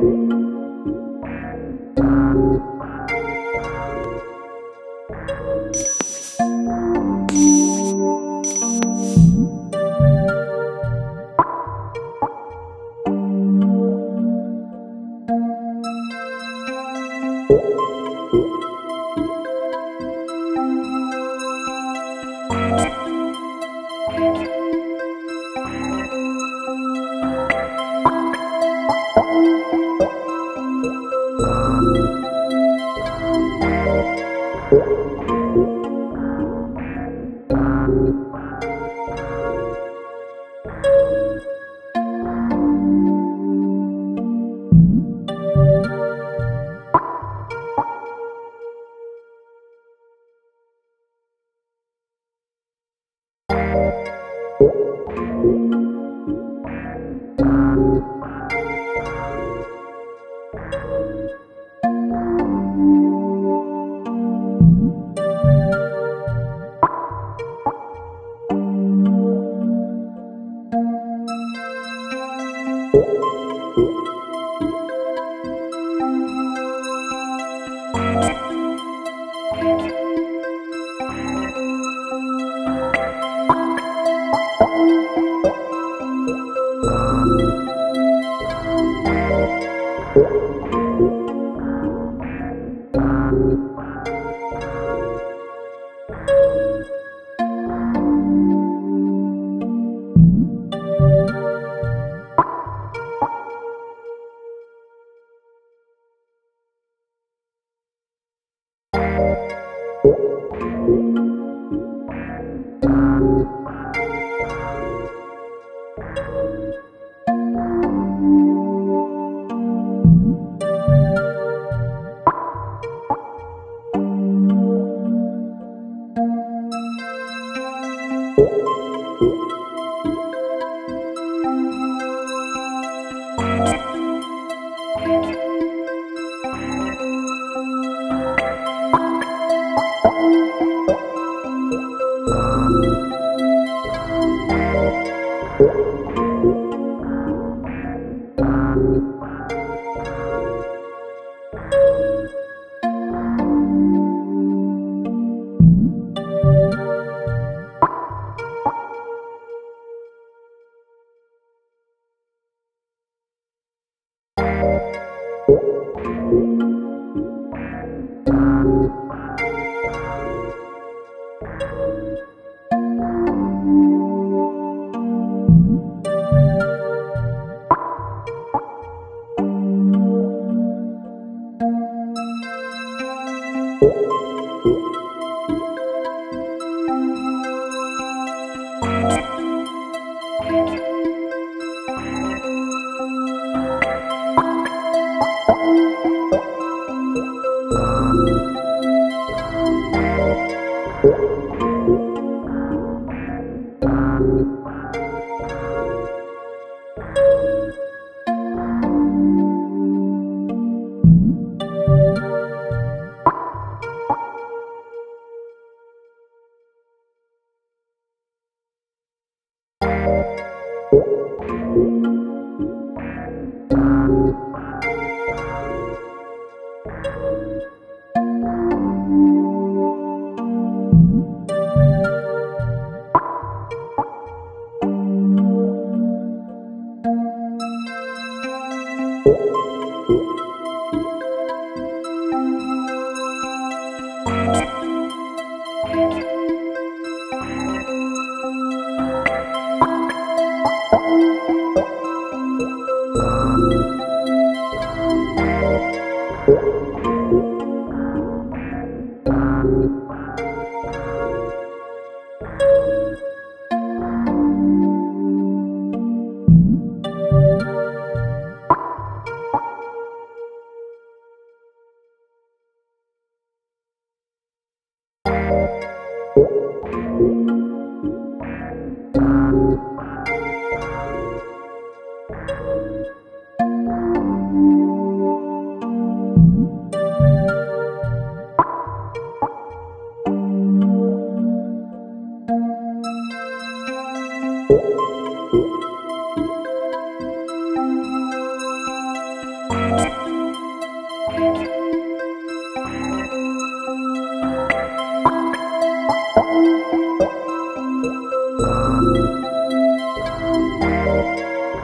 Música you